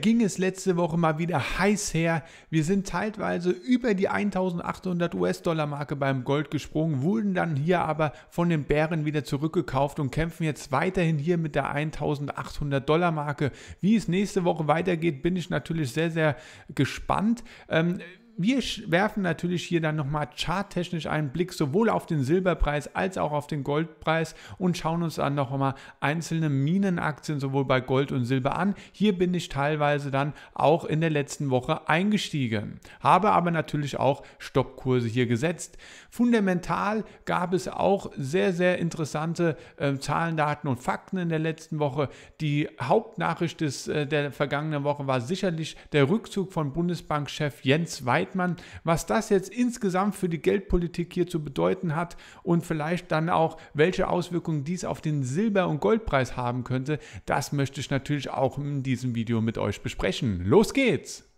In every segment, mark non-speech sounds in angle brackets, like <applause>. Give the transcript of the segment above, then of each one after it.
ging es letzte Woche mal wieder heiß her. Wir sind teilweise über die 1800 US-Dollar-Marke beim Gold gesprungen, wurden dann hier aber von den Bären wieder zurückgekauft und kämpfen jetzt weiterhin hier mit der 1800 Dollar-Marke. Wie es nächste Woche weitergeht, bin ich natürlich sehr, sehr gespannt. Ähm, wir werfen natürlich hier dann nochmal charttechnisch einen Blick sowohl auf den Silberpreis als auch auf den Goldpreis und schauen uns dann noch einmal einzelne Minenaktien sowohl bei Gold und Silber an. Hier bin ich teilweise dann auch in der letzten Woche eingestiegen, habe aber natürlich auch Stoppkurse hier gesetzt. Fundamental gab es auch sehr, sehr interessante äh, Zahlen, Daten und Fakten in der letzten Woche. Die Hauptnachricht des, äh, der vergangenen Woche war sicherlich der Rückzug von Bundesbankchef Jens Weidmann Weidmann, was das jetzt insgesamt für die Geldpolitik hier zu bedeuten hat und vielleicht dann auch, welche Auswirkungen dies auf den Silber- und Goldpreis haben könnte, das möchte ich natürlich auch in diesem Video mit euch besprechen. Los geht's!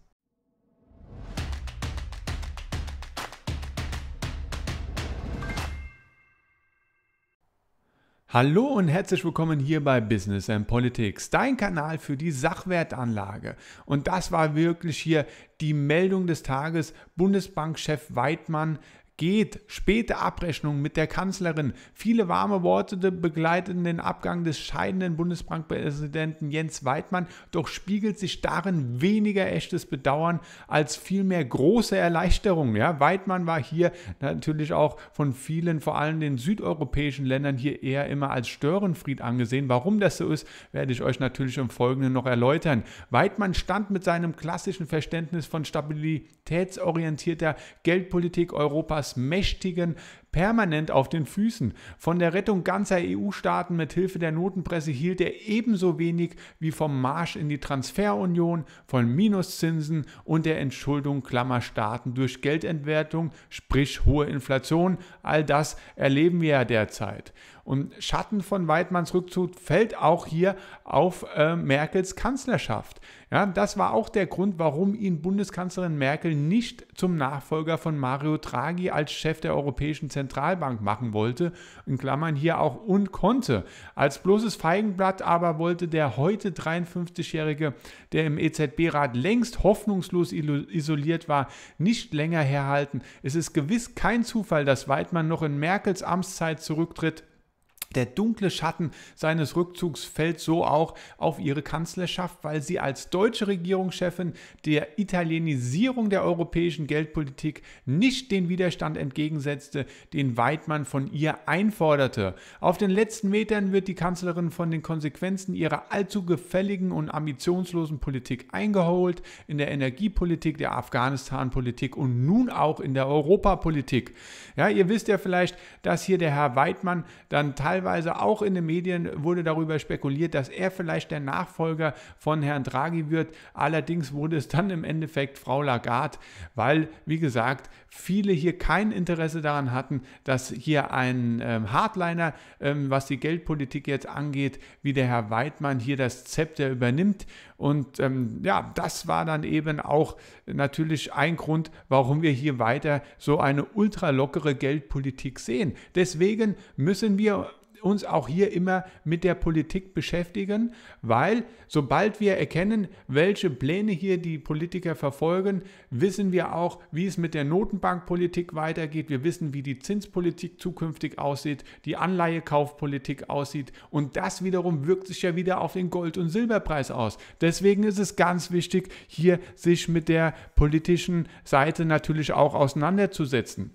Hallo und herzlich willkommen hier bei Business and Politics, dein Kanal für die Sachwertanlage. Und das war wirklich hier die Meldung des Tages. Bundesbankchef Weidmann geht. Späte Abrechnung mit der Kanzlerin. Viele warme Worte begleiten den Abgang des scheidenden Bundesbankpräsidenten Jens Weidmann, doch spiegelt sich darin weniger echtes Bedauern als vielmehr große Erleichterung. Ja, Weidmann war hier natürlich auch von vielen, vor allem den südeuropäischen Ländern, hier eher immer als Störenfried angesehen. Warum das so ist, werde ich euch natürlich im Folgenden noch erläutern. Weidmann stand mit seinem klassischen Verständnis von stabilitätsorientierter Geldpolitik Europas Europas mächtigen permanent auf den Füßen. Von der Rettung ganzer EU-Staaten mit Hilfe der Notenpresse hielt er ebenso wenig wie vom Marsch in die Transferunion, von Minuszinsen und der Entschuldung Klammerstaaten durch Geldentwertung, sprich hohe Inflation. All das erleben wir ja derzeit. Und Schatten von Weidmanns Rückzug fällt auch hier auf äh, Merkels Kanzlerschaft. Ja, das war auch der Grund, warum ihn Bundeskanzlerin Merkel nicht zum Nachfolger von Mario Draghi als Chef der Europäischen Zentralbank machen wollte, in Klammern hier auch und konnte. Als bloßes Feigenblatt aber wollte der heute 53-Jährige, der im EZB-Rat längst hoffnungslos isoliert war, nicht länger herhalten. Es ist gewiss kein Zufall, dass Weidmann noch in Merkels Amtszeit zurücktritt der dunkle Schatten seines Rückzugs fällt so auch auf ihre Kanzlerschaft, weil sie als deutsche Regierungschefin der Italienisierung der europäischen Geldpolitik nicht den Widerstand entgegensetzte, den Weidmann von ihr einforderte. Auf den letzten Metern wird die Kanzlerin von den Konsequenzen ihrer allzu gefälligen und ambitionslosen Politik eingeholt, in der Energiepolitik, der Afghanistan-Politik und nun auch in der Europapolitik. Ja, ihr wisst ja vielleicht, dass hier der Herr Weidmann dann teilweise teilweise auch in den Medien wurde darüber spekuliert, dass er vielleicht der Nachfolger von Herrn Draghi wird. Allerdings wurde es dann im Endeffekt Frau Lagarde, weil, wie gesagt, viele hier kein Interesse daran hatten, dass hier ein ähm, Hardliner, ähm, was die Geldpolitik jetzt angeht, wie der Herr Weidmann hier das Zepter übernimmt. Und ähm, ja, das war dann eben auch natürlich ein Grund, warum wir hier weiter so eine ultralockere Geldpolitik sehen. Deswegen müssen wir uns auch hier immer mit der Politik beschäftigen, weil sobald wir erkennen, welche Pläne hier die Politiker verfolgen, wissen wir auch, wie es mit der Notenbankpolitik weitergeht. Wir wissen, wie die Zinspolitik zukünftig aussieht, die Anleihekaufpolitik aussieht und das wiederum wirkt sich ja wieder auf den Gold- und Silberpreis aus. Deswegen ist es ganz wichtig, hier sich mit der politischen Seite natürlich auch auseinanderzusetzen.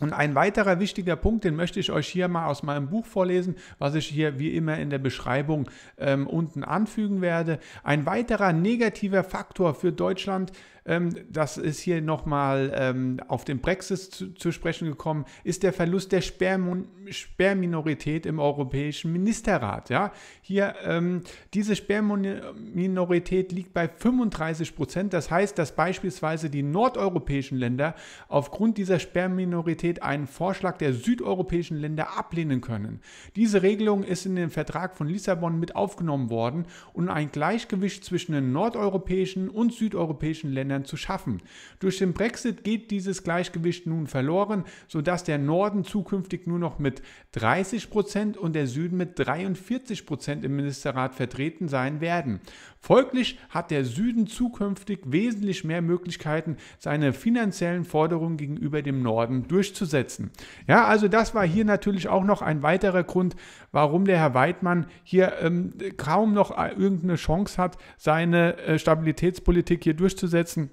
Und ein weiterer wichtiger Punkt, den möchte ich euch hier mal aus meinem Buch vorlesen, was ich hier wie immer in der Beschreibung ähm, unten anfügen werde. Ein weiterer negativer Faktor für Deutschland ähm, das ist hier nochmal ähm, auf den Brexit zu, zu, sprechen gekommen, ist der Verlust der Sperrmun Sperrminorität im Europäischen Ministerrat. Ja? Hier, ähm, diese Sperrminorität liegt bei 35 Prozent. Das heißt, dass beispielsweise die nordeuropäischen Länder aufgrund dieser Sperrminorität einen Vorschlag der südeuropäischen Länder ablehnen können. Diese Regelung ist in den Vertrag von Lissabon mit aufgenommen worden, um ein Gleichgewicht zwischen den nordeuropäischen und südeuropäischen Ländern zu schaffen. Durch den Brexit geht dieses Gleichgewicht nun verloren, sodass der Norden zukünftig nur noch mit 30 Prozent und der Süden mit 43 Prozent im Ministerrat vertreten sein werden. Folglich hat der Süden zukünftig wesentlich mehr Möglichkeiten, seine finanziellen Forderungen gegenüber dem Norden durchzusetzen. Ja, also das war hier natürlich auch noch ein weiterer Grund, warum der Herr Weidmann hier ähm, kaum noch irgendeine Chance hat, seine äh, Stabilitätspolitik hier durchzusetzen.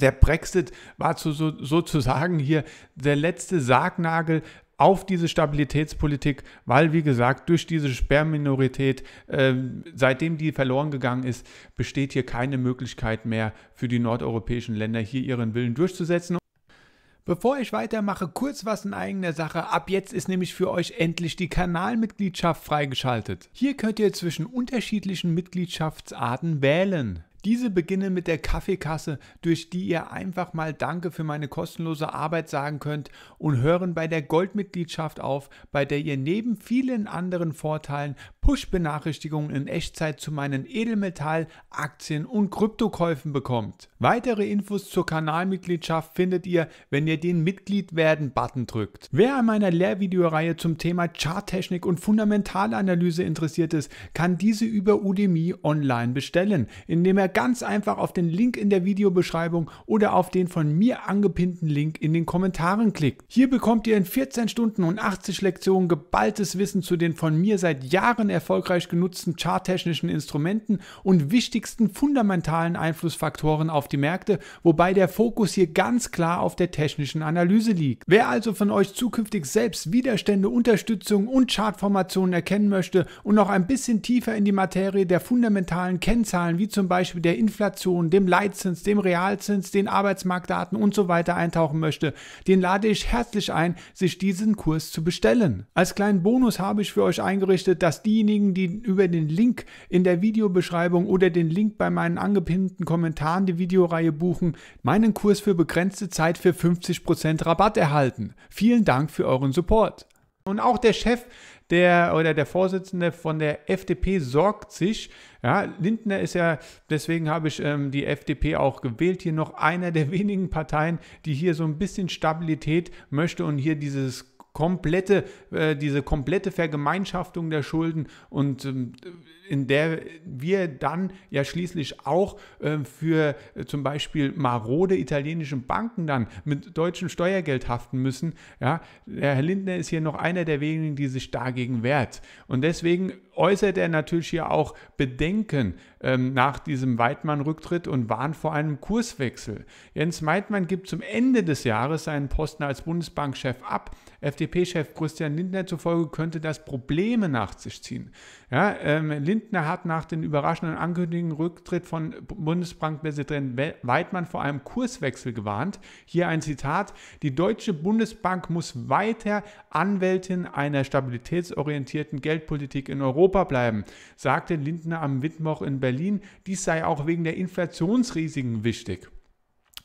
Der Brexit war zu, so, sozusagen hier der letzte Sargnagel auf diese Stabilitätspolitik, weil, wie gesagt, durch diese Sperrminorität, äh, seitdem die verloren gegangen ist, besteht hier keine Möglichkeit mehr für die nordeuropäischen Länder, hier ihren Willen durchzusetzen. Bevor ich weitermache, kurz was in eigener Sache. Ab jetzt ist nämlich für euch endlich die Kanalmitgliedschaft freigeschaltet. Hier könnt ihr zwischen unterschiedlichen Mitgliedschaftsarten wählen. Diese beginnen mit der Kaffeekasse, durch die ihr einfach mal Danke für meine kostenlose Arbeit sagen könnt und hören bei der Goldmitgliedschaft auf, bei der ihr neben vielen anderen Vorteilen Push-Benachrichtigungen in Echtzeit zu meinen Edelmetall-, Aktien- und Kryptokäufen bekommt. Weitere Infos zur Kanalmitgliedschaft findet ihr, wenn ihr den Mitglied werden-Button drückt. Wer an meiner Lehrvideoreihe zum Thema Charttechnik und Fundamentalanalyse interessiert ist, kann diese über Udemy online bestellen, indem er ganz einfach auf den Link in der Videobeschreibung oder auf den von mir angepinnten Link in den Kommentaren klickt. Hier bekommt ihr in 14 Stunden und 80 Lektionen geballtes Wissen zu den von mir seit Jahren erfolgreich genutzten charttechnischen Instrumenten und wichtigsten fundamentalen Einflussfaktoren auf die Märkte, wobei der Fokus hier ganz klar auf der technischen Analyse liegt. Wer also von euch zukünftig selbst Widerstände, Unterstützung und Chartformationen erkennen möchte und noch ein bisschen tiefer in die Materie der fundamentalen Kennzahlen wie zum Beispiel der Inflation, dem Leitzins, dem Realzins, den Arbeitsmarktdaten und so weiter eintauchen möchte, den lade ich herzlich ein, sich diesen Kurs zu bestellen. Als kleinen Bonus habe ich für euch eingerichtet, dass diejenigen die über den Link in der Videobeschreibung oder den Link bei meinen angepinnten Kommentaren die Videoreihe buchen, meinen Kurs für begrenzte Zeit für 50% Rabatt erhalten. Vielen Dank für euren Support. Und auch der Chef der oder der Vorsitzende von der FDP sorgt sich. Ja, Lindner ist ja, deswegen habe ich ähm, die FDP auch gewählt, hier noch einer der <laughs> wenigen Parteien, die hier so ein bisschen Stabilität möchte und hier dieses komplette, äh, diese komplette Vergemeinschaftung der Schulden und ähm, in der wir dann ja schließlich auch äh, für äh, zum Beispiel marode italienische Banken dann mit deutschem Steuergeld haften müssen. Ja, der Herr Lindner ist hier noch einer der wenigen, die sich dagegen wehrt. Und deswegen äußert er natürlich hier auch Bedenken ähm, nach diesem Weidmann-Rücktritt und warnt vor einem Kurswechsel. Jens Weidmann gibt zum Ende des Jahres seinen Posten als Bundesbankchef ab. FDP-Chef Christian Lindner zufolge könnte das Probleme nach sich ziehen. Ja, ähm, Lindner hat nach dem überraschenden ankündigenden Rücktritt von Bundesbankpräsident Weidmann vor einem Kurswechsel gewarnt. Hier ein Zitat: Die Deutsche Bundesbank muss weiter Anwältin einer stabilitätsorientierten Geldpolitik in Europa bleiben, sagte Lindner am Mittwoch in Berlin. Dies sei auch wegen der Inflationsrisiken wichtig.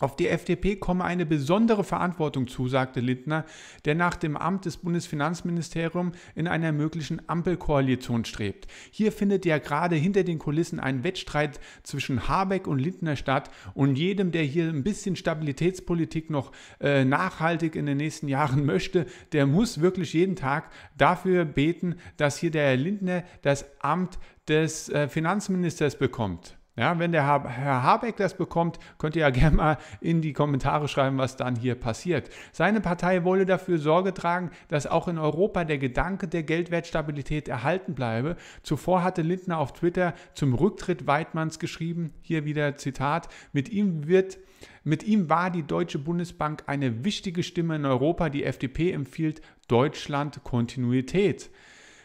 Auf die FDP komme eine besondere Verantwortung zu, sagte Lindner, der nach dem Amt des Bundesfinanzministeriums in einer möglichen Ampelkoalition strebt. Hier findet ja gerade hinter den Kulissen ein Wettstreit zwischen Habeck und Lindner statt und jedem, der hier ein bisschen Stabilitätspolitik noch äh, nachhaltig in den nächsten Jahren möchte, der muss wirklich jeden Tag dafür beten, dass hier der Herr Lindner das Amt des äh, Finanzministers bekommt. Ja, wenn der Herr Habeck das bekommt, könnt ihr ja <laughs> gerne mal in die Kommentare schreiben, was dann hier passiert. Seine Partei wolle dafür Sorge tragen, dass auch in Europa der Gedanke der Geldwertstabilität erhalten bleibe. Zuvor hatte Lindner auf Twitter zum Rücktritt Weidmanns geschrieben, hier wieder Zitat, mit ihm wird mit ihm war die Deutsche Bundesbank eine wichtige Stimme in Europa. Die FDP empfiehlt Deutschland Kontinuität.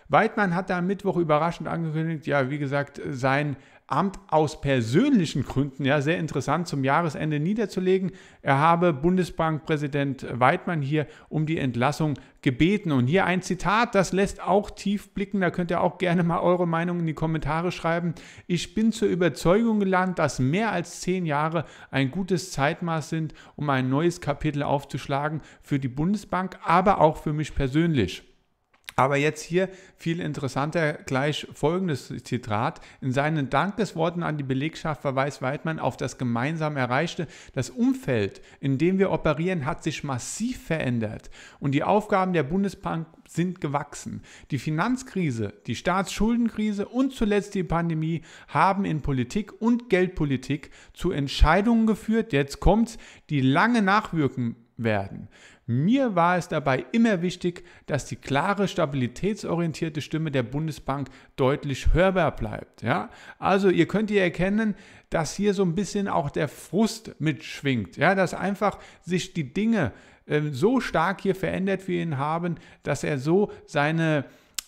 Weidmann hat da am Mittwoch überraschend angekündigt, ja, wie gesagt, sein Amt aus persönlichen Gründen, ja, sehr interessant, zum Jahresende niederzulegen. Er habe Bundesbankpräsident Weidmann hier um die Entlassung gebeten. Und hier ein Zitat, das lässt auch tief blicken. Da könnt ihr auch gerne mal eure Meinung in die Kommentare schreiben. Ich bin zur Überzeugung gelangt, dass mehr als zehn Jahre ein gutes Zeitmaß sind, um ein neues Kapitel aufzuschlagen für die Bundesbank, aber auch für mich persönlich. Aber jetzt hier viel interessanter gleich folgendes Zitat. In seinen Dankesworten an die Belegschaft verweist Weidmann auf das gemeinsam Erreichte. Das Umfeld, in dem wir operieren, hat sich massiv verändert und die Aufgaben der Bundesbank sind gewachsen. Die Finanzkrise, die Staatsschuldenkrise und zuletzt die Pandemie haben in Politik und Geldpolitik zu Entscheidungen geführt, jetzt kommt's, die lange nachwirken werden. Mir war es dabei immer wichtig, dass die klare, stabilitätsorientierte Stimme der Bundesbank deutlich hörbar bleibt. Ja? Also ihr könnt hier erkennen, dass hier so ein bisschen auch der Frust mitschwingt, ja? dass einfach sich die Dinge äh, so stark hier verändert für ihn haben, dass er so seine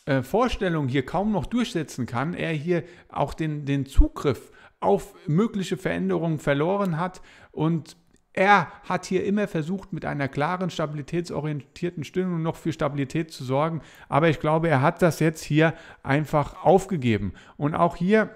äh, Vorstellung hier kaum noch durchsetzen kann, er hier auch den, den Zugriff auf mögliche Veränderungen verloren hat und er hat hier immer versucht, mit einer klaren, stabilitätsorientierten Stimmung noch für Stabilität zu sorgen. Aber ich glaube, er hat das jetzt hier einfach aufgegeben. Und auch hier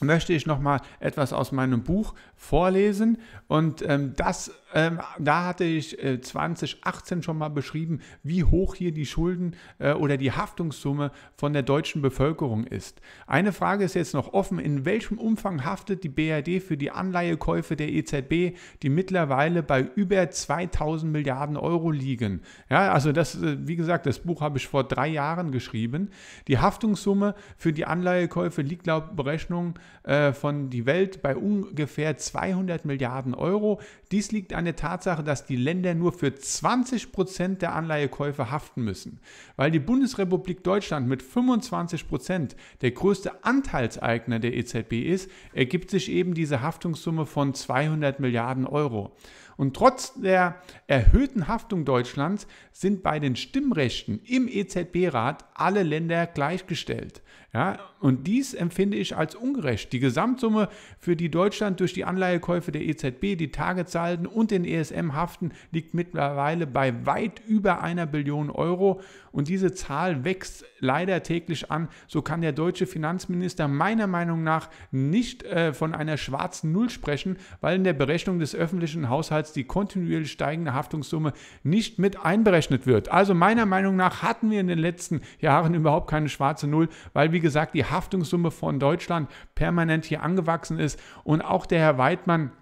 möchte ich noch mal etwas aus meinem Buch vorlesen und ähm, das ähm, da hatte ich äh, 2018 schon mal beschrieben, wie hoch hier die Schulden äh, oder die Haftungssumme von der deutschen Bevölkerung ist. Eine Frage ist jetzt noch offen, in welchem Umfang haftet die BRD für die Anleihekäufe der EZB, die mittlerweile bei über 2000 Milliarden Euro liegen? Ja, also das, äh, wie gesagt, das Buch habe ich vor drei Jahren geschrieben. Die Haftungssumme für die Anleihekäufe liegt laut Berechnungen äh, von die Welt bei ungefähr 200 Milliarden Euro. Dies liegt an der Tatsache, dass die Länder nur für 20 Prozent der Anleihekäufe haften müssen. Weil die Bundesrepublik Deutschland mit 25 Prozent der größte Anteilseigner der EZB ist, ergibt sich eben diese Haftungssumme von 200 Milliarden Euro. Und trotz der erhöhten Haftung Deutschlands sind bei den Stimmrechten im EZB-Rat alle Länder gleichgestellt. Ja, und dies empfinde ich als ungerecht. Die Gesamtsumme, für die Deutschland durch die Anleihekäufe der EZB, die Targetsalden und den ESM haften, liegt mittlerweile bei weit über einer Billion Euro. Und diese Zahl wächst leider täglich an. So kann der deutsche Finanzminister meiner Meinung nach nicht äh, von einer schwarzen Null sprechen, weil in der Berechnung des öffentlichen Haushalts die kontinuierlich steigende Haftungssumme nicht mit einberechnet wird. Also meiner Meinung nach hatten wir in den letzten Jahren überhaupt keine schwarze Null, weil wie gesagt die Haftungssumme von Deutschland permanent hier angewachsen ist und auch der Herr Weidmann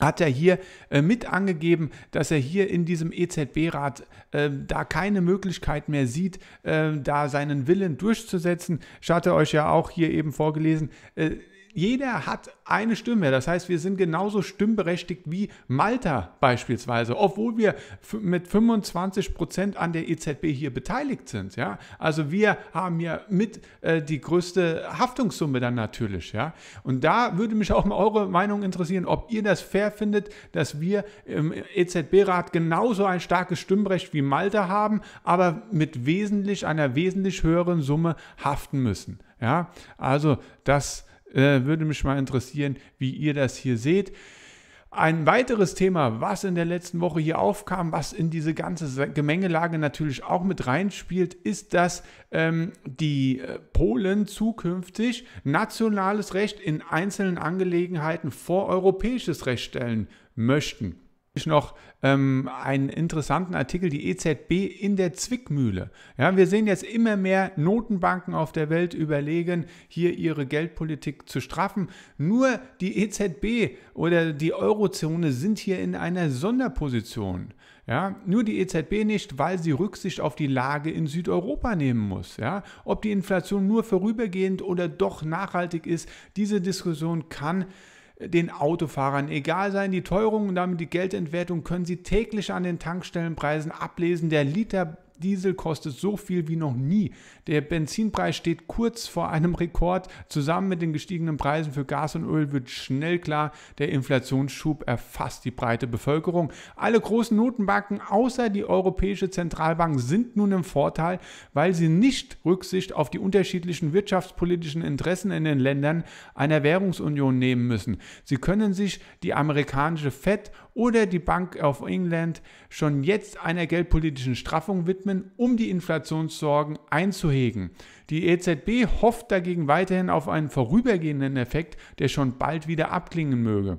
hat er hier äh, mit angegeben, dass er hier in diesem EZB-Rat äh, da keine Möglichkeit mehr sieht, äh, da seinen Willen durchzusetzen. Ich hatte euch ja auch hier eben vorgelesen, äh, jeder hat eine Stimme. Das heißt, wir sind genauso stimmberechtigt wie Malta beispielsweise, obwohl wir mit 25 Prozent an der EZB hier beteiligt sind. Ja? Also wir haben ja mit äh, die größte Haftungssumme dann natürlich. Ja? Und da würde mich auch mal eure Meinung interessieren, ob ihr das fair findet, dass wir im EZB-Rat genauso ein starkes Stimmrecht wie Malta haben, aber mit wesentlich einer wesentlich höheren Summe haften müssen. Ja? Also das äh, würde mich mal interessieren, wie ihr das hier seht. Ein weiteres Thema, was in der letzten Woche hier aufkam, was in diese ganze Gemengelage natürlich auch mit reinspielt, ist, dass ähm, die äh, Polen zukünftig nationales Recht in einzelnen Angelegenheiten vor europäisches Recht stellen möchten noch ähm, einen interessanten Artikel, die EZB in der Zwickmühle. Ja, wir sehen jetzt immer mehr Notenbanken auf der Welt überlegen, hier ihre Geldpolitik zu straffen. Nur die EZB oder die Eurozone sind hier in einer Sonderposition. Ja, nur die EZB nicht, weil sie Rücksicht auf die Lage in Südeuropa nehmen muss. Ja, ob die Inflation nur vorübergehend oder doch nachhaltig ist, diese Diskussion kann den Autofahrern egal sein. Die Teuerung und damit die Geldentwertung können Sie täglich an den Tankstellenpreisen ablesen. Der Liter Diesel kostet so viel wie noch nie. Der Benzinpreis steht kurz vor einem Rekord. Zusammen mit den gestiegenen Preisen für Gas und Öl wird schnell klar, der Inflationsschub erfasst die breite Bevölkerung. Alle großen Notenbanken außer die Europäische Zentralbank sind nun im Vorteil, weil sie nicht Rücksicht auf die unterschiedlichen wirtschaftspolitischen Interessen in den Ländern einer Währungsunion nehmen müssen. Sie können sich die amerikanische Fed oder die Bank of England schon jetzt einer geldpolitischen Straffung widmen, um die Inflationssorgen einzuhegen. Die EZB hofft dagegen weiterhin auf einen vorübergehenden Effekt, der schon bald wieder abklingen möge.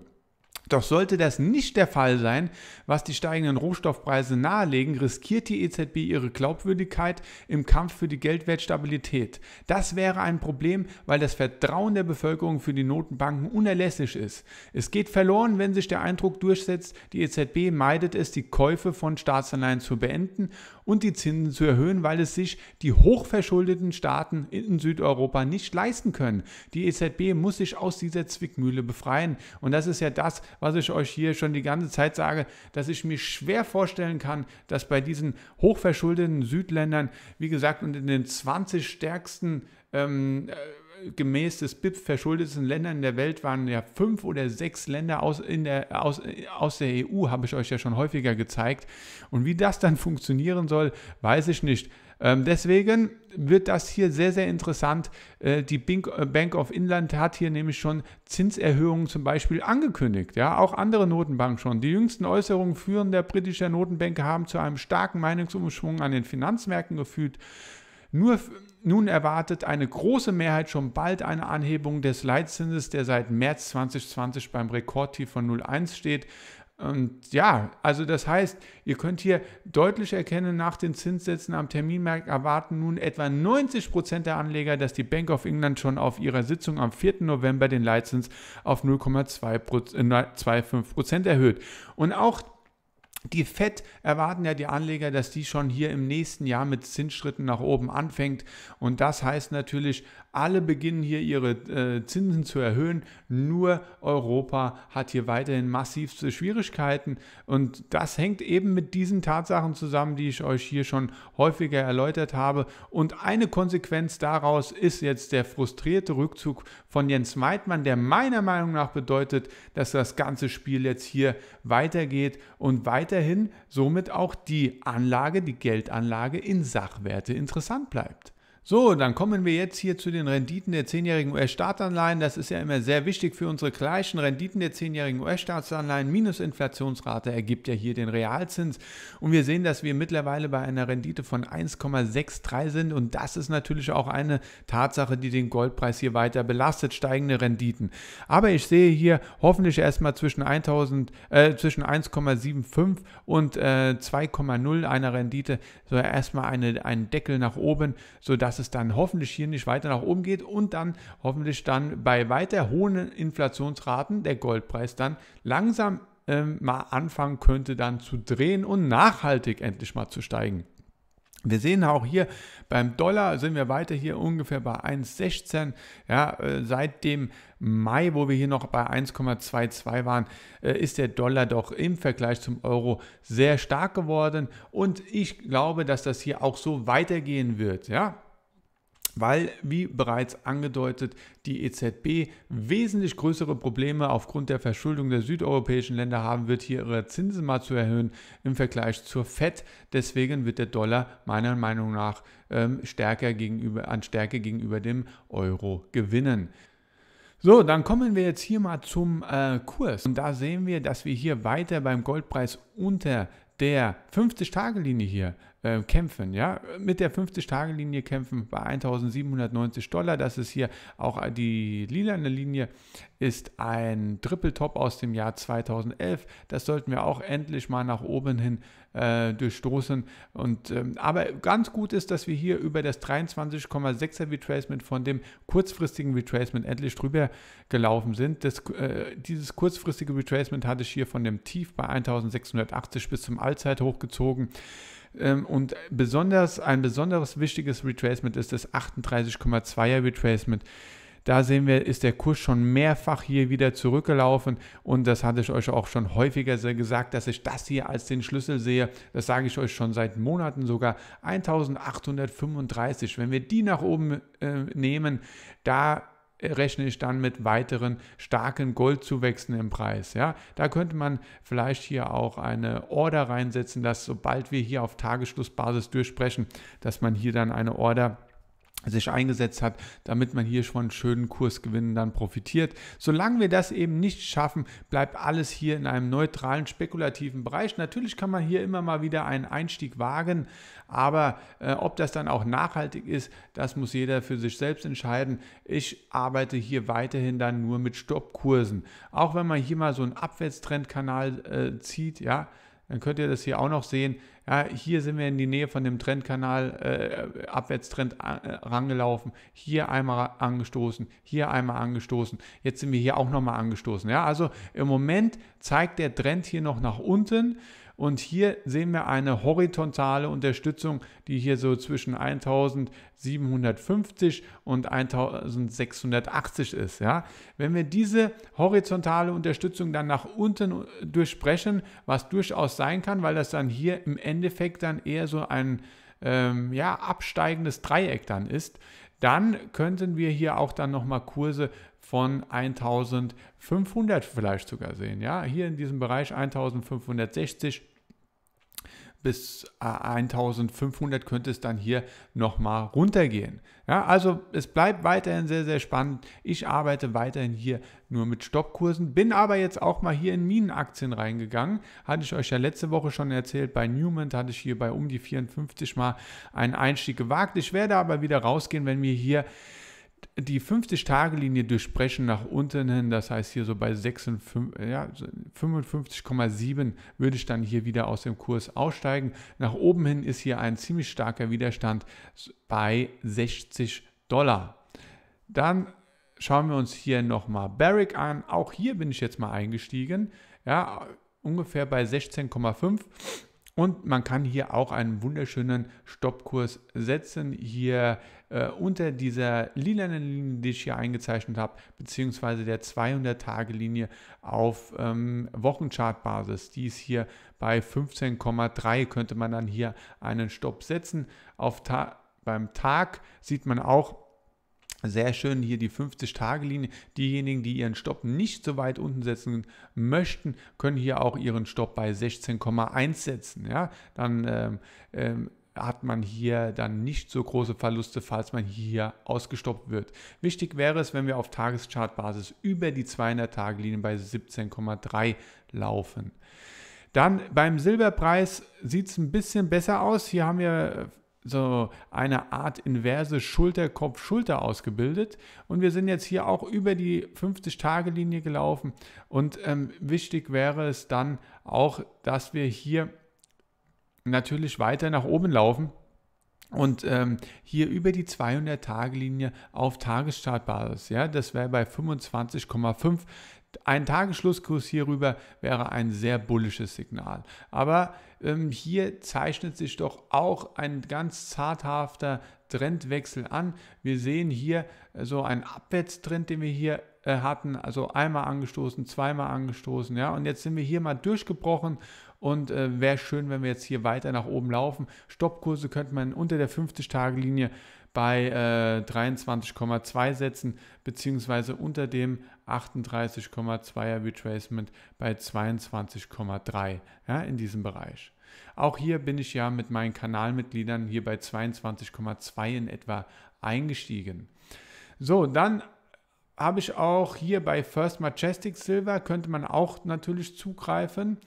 Doch sollte das nicht der Fall sein, was die steigenden Rohstoffpreise nahelegen, riskiert die EZB ihre Glaubwürdigkeit im Kampf für die Geldwertstabilität. Das wäre ein Problem, weil das Vertrauen der Bevölkerung für die Notenbanken unerlässlich ist. Es geht verloren, wenn sich der Eindruck durchsetzt, die EZB meidet es, die Käufe von Staatsanleihen zu beenden und die Zinsen zu erhöhen, weil es sich die hochverschuldeten Staaten in Südeuropa nicht leisten können. Die EZB muss sich aus dieser Zwickmühle befreien. Und das ist ja das, was ich euch hier schon die ganze Zeit sage, dass ich mir schwer vorstellen kann, dass bei diesen hochverschuldeten Südländern, wie gesagt, und in den 20 stärksten ähm, äh, gemäß des BIP verschuldetsten Ländern der Welt waren ja fünf oder sechs Länder aus, in der, aus, aus der EU, habe ich euch ja schon häufiger gezeigt. Und wie das dann funktionieren soll, weiß ich nicht. Ähm, deswegen wird das hier sehr, sehr interessant. Äh, die äh, Bank of Inland hat hier nämlich schon Zinserhöhungen zum Beispiel angekündigt. Ja, auch andere Notenbanken schon. Die jüngsten Äußerungen führender britischer Notenbanker haben zu einem starken Meinungsumschwung an den Finanzmärkten geführt. Nur, nun erwartet eine große Mehrheit schon bald eine Anhebung des Leitzinses, der seit März 2020 beim Rekordtief von 0,1 steht. Und ja, also das heißt, ihr könnt hier deutlich erkennen, nach den Zinssätzen am Terminmarkt erwarten nun etwa 90 Prozent der Anleger, dass die Bank of England schon auf ihrer Sitzung am 4. November den Leitzins auf 0,25 Prozent erhöht. Und auch die FED erwarten ja die Anleger, dass die schon hier im nächsten Jahr mit Zinsschritten nach oben anfängt. Und das heißt natürlich, alle beginnen hier ihre äh, Zinsen zu erhöhen. Nur Europa hat hier weiterhin massivste Schwierigkeiten. Und das hängt eben mit diesen Tatsachen zusammen, die ich euch hier schon häufiger erläutert habe. Und eine Konsequenz daraus ist jetzt der frustrierte Rückzug von Jens Meitmann, der meiner Meinung nach bedeutet, dass das ganze Spiel jetzt hier weitergeht und weiterhin somit auch die Anlage, die Geldanlage in Sachwerte interessant bleibt. So, dann kommen wir jetzt hier zu den Renditen der 10-jährigen US-Staatsanleihen. Das ist ja immer sehr wichtig für unsere gleichen Renditen der 10-jährigen US-Staatsanleihen minus Inflationsrate ergibt ja hier den Realzins. Und wir sehen, dass wir mittlerweile bei einer Rendite von 1,63 sind. Und das ist natürlich auch eine Tatsache, die den Goldpreis hier weiter belastet, steigende Renditen. Aber ich sehe hier hoffentlich erstmal zwischen, äh, zwischen 1,75 und äh, 2,0 einer Rendite so erstmal eine, einen Deckel nach oben, sodass dass es dann hoffentlich hier nicht weiter nach oben geht und dann hoffentlich dann bei weiter hohen Inflationsraten der Goldpreis dann langsam ähm, mal anfangen könnte dann zu drehen und nachhaltig endlich mal zu steigen. Wir sehen auch hier beim Dollar sind wir weiter hier ungefähr bei 1,16. Ja, äh, seit dem Mai, wo wir hier noch bei 1,22 waren, äh, ist der Dollar doch im Vergleich zum Euro sehr stark geworden. Und ich glaube, dass das hier auch so weitergehen wird. Ja, weil, wie bereits angedeutet, die EZB wesentlich größere Probleme aufgrund der Verschuldung der südeuropäischen Länder haben wird, hier ihre Zinsen mal zu erhöhen im Vergleich zur FED. Deswegen wird der Dollar meiner Meinung nach ähm, stärker gegenüber, an Stärke gegenüber dem Euro gewinnen. So, dann kommen wir jetzt hier mal zum äh, Kurs. Und da sehen wir, dass wir hier weiter beim Goldpreis unter der 50-Tage-Linie hier äh, kämpfen, ja, mit der 50-Tage-Linie kämpfen bei 1790 Dollar. Das ist hier auch die lilane Linie, ist ein Triple-Top aus dem Jahr 2011. Das sollten wir auch endlich mal nach oben hin äh, durchstoßen. Und, ähm, aber ganz gut ist, dass wir hier über das 23,6er Retracement von dem kurzfristigen Retracement endlich drüber gelaufen sind. Das, äh, dieses kurzfristige Retracement hatte ich hier von dem Tief bei 1680 bis zum Allzeithoch gezogen. Ähm, und besonders, ein besonderes wichtiges Retracement ist das 38,2er Retracement. Da sehen wir, ist der Kurs schon mehrfach hier wieder zurückgelaufen und das hatte ich euch auch schon häufiger gesagt, dass ich das hier als den Schlüssel sehe. Das sage ich euch schon seit Monaten sogar. 1835, wenn wir die nach oben äh, nehmen, da rechne ich dann mit weiteren starken Goldzuwächsen im Preis. Ja, da könnte man vielleicht hier auch eine Order reinsetzen, dass sobald wir hier auf Tagesschlussbasis durchsprechen, dass man hier dann eine Order sich eingesetzt hat, damit man hier von schönen Kursgewinnen dann profitiert. Solange wir das eben nicht schaffen, bleibt alles hier in einem neutralen, spekulativen Bereich. Natürlich kann man hier immer mal wieder einen Einstieg wagen, aber äh, ob das dann auch nachhaltig ist, das muss jeder für sich selbst entscheiden. Ich arbeite hier weiterhin dann nur mit Stoppkursen. Auch wenn man hier mal so einen Abwärtstrendkanal äh, zieht, ja, dann könnt ihr das hier auch noch sehen. Ja, hier sind wir in die Nähe von dem Trendkanal, äh, Abwärtstrend äh, rangelaufen. Hier einmal angestoßen, hier einmal angestoßen. Jetzt sind wir hier auch nochmal angestoßen. Ja, also im Moment zeigt der Trend hier noch nach unten. Und hier sehen wir eine horizontale Unterstützung, die hier so zwischen 1750 und 1680 ist. Ja? Wenn wir diese horizontale Unterstützung dann nach unten durchsprechen, was durchaus sein kann, weil das dann hier im Endeffekt dann eher so ein ähm, ja, absteigendes Dreieck dann ist, dann könnten wir hier auch dann nochmal Kurse von 1500 vielleicht sogar sehen. Ja, hier in diesem Bereich 1560 bis 1500 könnte es dann hier nochmal runtergehen. Ja, also es bleibt weiterhin sehr, sehr spannend. Ich arbeite weiterhin hier nur mit Stoppkursen, bin aber jetzt auch mal hier in Minenaktien reingegangen. Hatte ich euch ja letzte Woche schon erzählt, bei Newman hatte ich hier bei um die 54 mal einen Einstieg gewagt. Ich werde aber wieder rausgehen, wenn wir hier die 50-Tage-Linie durchbrechen nach unten hin, das heißt hier so bei 55,7 ja, würde ich dann hier wieder aus dem Kurs aussteigen. Nach oben hin ist hier ein ziemlich starker Widerstand bei 60 Dollar. Dann schauen wir uns hier nochmal Barrick an. Auch hier bin ich jetzt mal eingestiegen. Ja, ungefähr bei 16,5. Und man kann hier auch einen wunderschönen Stoppkurs setzen. Hier äh, unter dieser lilanen Linie, die ich hier eingezeichnet habe, beziehungsweise der 200-Tage-Linie auf ähm, Wochenchartbasis. Die ist hier bei 15,3, könnte man dann hier einen Stopp setzen. Auf Ta beim Tag sieht man auch, sehr schön hier die 50-Tage-Linie. Diejenigen, die ihren Stopp nicht so weit unten setzen möchten, können hier auch ihren Stopp bei 16,1 setzen. Ja? Dann ähm, ähm, hat man hier dann nicht so große Verluste, falls man hier ausgestoppt wird. Wichtig wäre es, wenn wir auf Tageschartbasis über die 200-Tage-Linie bei 17,3 laufen. Dann beim Silberpreis sieht es ein bisschen besser aus. Hier haben wir so eine Art inverse Schulter-Kopf-Schulter ausgebildet. Und wir sind jetzt hier auch über die 50-Tage-Linie gelaufen. Und ähm, wichtig wäre es dann auch, dass wir hier natürlich weiter nach oben laufen. Und ähm, hier über die 200-Tage-Linie auf Tagesstartbasis, ja, das wäre bei 25,5. Ein Tagesschlusskurs hierüber wäre ein sehr bullisches Signal. Aber ähm, hier zeichnet sich doch auch ein ganz zarthafter Trendwechsel an. Wir sehen hier so einen Abwärtstrend, den wir hier äh, hatten, also einmal angestoßen, zweimal angestoßen, ja, und jetzt sind wir hier mal durchgebrochen und äh, wäre schön, wenn wir jetzt hier weiter nach oben laufen. Stoppkurse könnte man unter der 50-Tage-Linie bei äh, 23,2 setzen, beziehungsweise unter dem 38,2er Retracement bei 22,3 ja, in diesem Bereich. Auch hier bin ich ja mit meinen Kanalmitgliedern hier bei 22,2 in etwa eingestiegen. So, dann habe ich auch hier bei First Majestic Silver, könnte man auch natürlich zugreifen.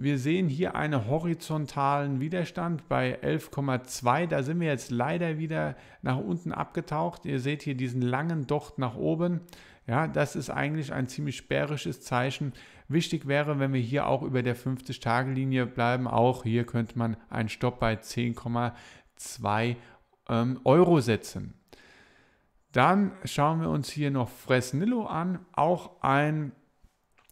Wir sehen hier einen horizontalen Widerstand bei 11,2. Da sind wir jetzt leider wieder nach unten abgetaucht. Ihr seht hier diesen langen Docht nach oben. Ja, das ist eigentlich ein ziemlich sperrisches Zeichen. Wichtig wäre, wenn wir hier auch über der 50-Tage-Linie bleiben. Auch hier könnte man einen Stopp bei 10,2 ähm, Euro setzen. Dann schauen wir uns hier noch Fresnillo an. Auch ein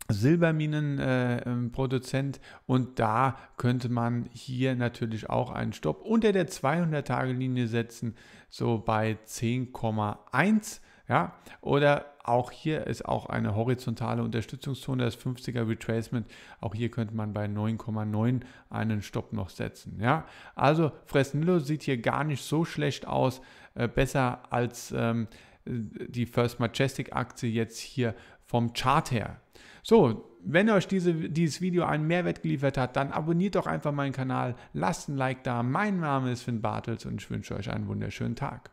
Silberminenproduzent äh, und da könnte man hier natürlich auch einen Stopp unter der 200-Tage-Linie setzen, so bei 10,1. Ja, oder auch hier ist auch eine horizontale Unterstützungszone, das 50er Retracement. Auch hier könnte man bei 9,9 einen Stopp noch setzen. Ja, also Fresnillo sieht hier gar nicht so schlecht aus, äh, besser als ähm, die First Majestic Aktie jetzt hier vom Chart her. So, wenn euch diese, dieses Video einen Mehrwert geliefert hat, dann abonniert doch einfach meinen Kanal, lasst ein Like da. Mein Name ist Finn Bartels und ich wünsche euch einen wunderschönen Tag.